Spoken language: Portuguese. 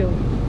go.